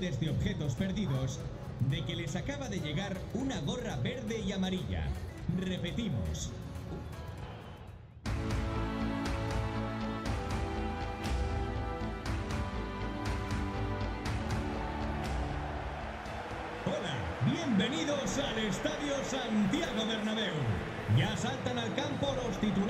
desde objetos perdidos de que les acaba de llegar una gorra verde y amarilla. Repetimos. Hola, bienvenidos al Estadio Santiago Bernabéu. Ya saltan al campo los titulares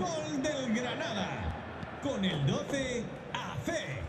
Gol del Granada. Con el 12, a fe.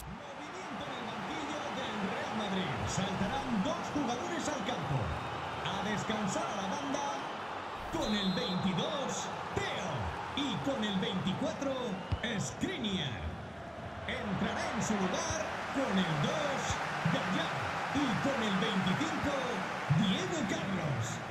Movimiento en el banquillo del Real Madrid. Saltarán dos jugadores al campo. A descansar a la banda con el 22, Teo. Y con el 24, Skriniar. Entrará en su lugar con el 2, Gallá. Y con el 25, Diego Carlos.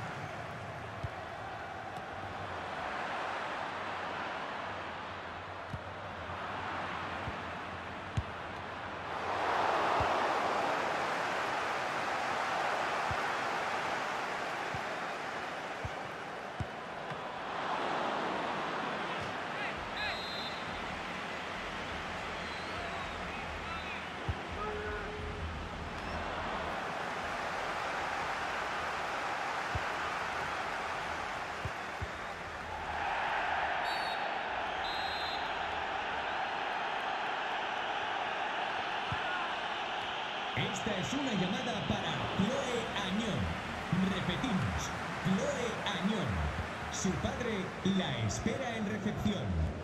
Esta es una llamada para Chloe Añón. Repetimos, Chloe Añón. Su padre la espera en recepción.